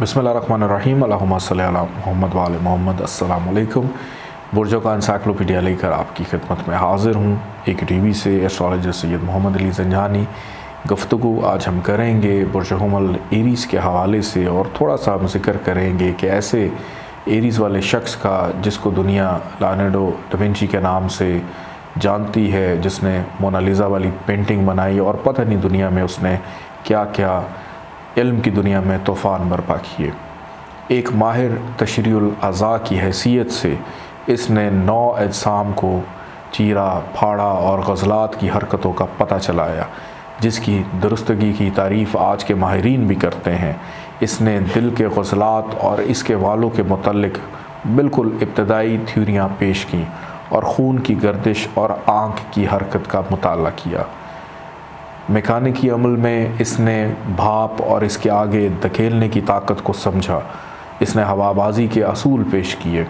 बसमीम मोहम्मद वाल मोहम्मद। असलकुम बुरजो का इंसाइक्लोपीडिया लेकर आपकी खिदमत में हाज़िर हूँ। एक टी वी से एस्ट्रोलॉजर सैद मोहम्मद अली जंजानी। गुफ्तु आज हम करेंगे बुरजमल एरीज़ के हवाले से और थोड़ा सा हम ज़िक्र करेंगे कि ऐसे एरीज़ वाले शख्स का जिसको दुनिया लानेडो डविंची के नाम से जानती है, जिसने मोनालिज़ा वाली पेंटिंग बनाई और पता नहीं दुनिया में उसने क्या क्या इल्म की दुनिया में तूफ़ान बर्पा किए। एक माहिर तशरील अज़ा की हैसियत से इसने नौ अजसाम को चीरा, फाड़ा और गज़लात की हरकतों का पता चलाया, जिसकी दुरुस्तगी की तारीफ़ आज के माहरीन भी करते हैं। इसने दिल के गज़लात और इसके वालों के मतलब बिल्कुल इब्तदाई थ्योरियाँ पेश की और खून की गर्दिश और आँख की हरकत का मुताल किया। मैकानिकी अमल में इसने भाप और इसके आगे धकेलने की ताकत को समझा। इसने हवाबाजी के असूल पेश किए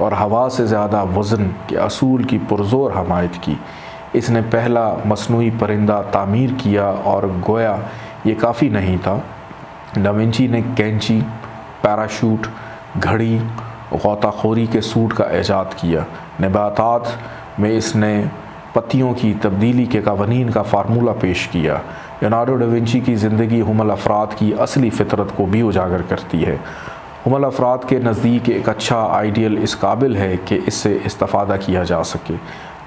और हवा से ज़्यादा वज़न के असूल की पुरजोर हमायत की। इसने पहला मसनू परिंदा तामीर किया और गोया, ये काफ़ी नहीं था। डविंची ने कैंची, पैराशूट, घड़ी, गौताखोरी के सूट का ऐजाद किया। नबातात में इसने पत्तियों की तब्दीली के कवानीन का फार्मूला पेश किया। योनाडो डविंची की ज़िंदगी हमल अफराद की असली फितरत को भी उजागर करती है। हमल अफराद के नज़दीक एक अच्छा आइडियल इस काबिल है कि इससे इस्तफ़ादा किया जा सके।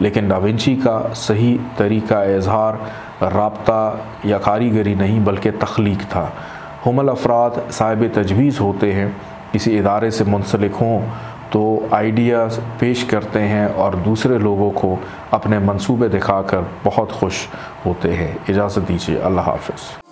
लेकिन डाविंची का सही तरीका इजहार, रबता या कारीगरी नहीं, बल्कि तख्लीक था। हमल अफराद साहिब तजवीज़ होते हैं, किसी इदारे से मुंसलिक हों तो आइडियाज़ पेश करते हैं और दूसरे लोगों को अपने मंसूबे दिखाकर बहुत खुश होते हैं। इजाज़त दीजिए। अल्लाह हाफ़